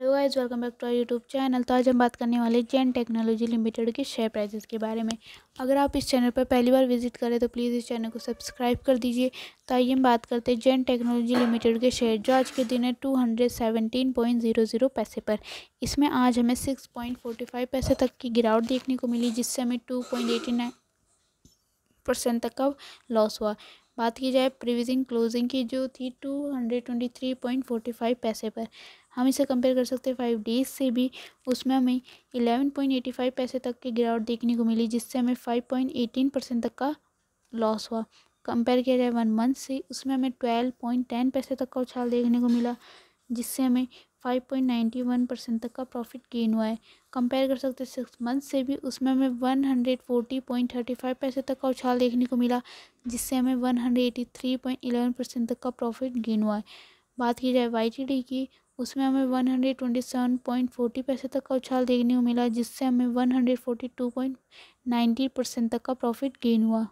Hello guys welcome back to our YouTube channel तो आज हम बात करने वाले जैन टेक्नोलॉजी लिमिटेड के शेयर प्राइसेस के बारे में। अगर आप इस चैनल पर पहली बार विज़िट करें तो प्लीज़ इस चैनल को सब्सक्राइब कर दीजिए। तो आइए हम बात करते हैं जैन टेक्नोलॉजी लिमिटेड के शेयर जो आज के दिन है two hundred seventeen point zero zero पैसे पर। इसमें आज हमें सिक्स पॉइंट फोर्टी फाइव पैसे तक की गिरावट देखने को मिली, जिससे हमें two point eighty nine percent तक का लॉस हुआ। बात की जाए प्रीविजिंग क्लोजिंग की जो थी two hundred twenty three point forty five पैसे पर। हम इसे कंपेयर कर सकते हैं फाइव डेज़ से भी। उसमें हमें इलेवन पॉइंट एटी फाइव पैसे तक की गिरावट देखने को मिली, जिससे हमें फाइव पॉइंट एटीन परसेंट तक का लॉस हुआ। कंपेयर किया जाए वन मंथ से, उसमें हमें ट्वेल्व पॉइंट टेन पैसे तक का उछाल देखने को मिला, जिससे हमें five point ninety one percent तक का प्रॉफिट गेन हुआ है। कंपेयर कर सकते हैं सिक्स मंथ से भी, उसमें हमें one hundred forty point thirty five पैसे तक का उछाल देखने को मिला, जिससे हमें one hundred eighty three point eleven percent तक का प्रॉफिट गेन हुआ है। बात की जाए डी की, उसमें हमें one hundred twenty seven point forty पैसे तक का उछाल देखने को मिला, जिससे हमें one hundred forty two point ninety percent तक का प्रॉफिट गेन हुआ।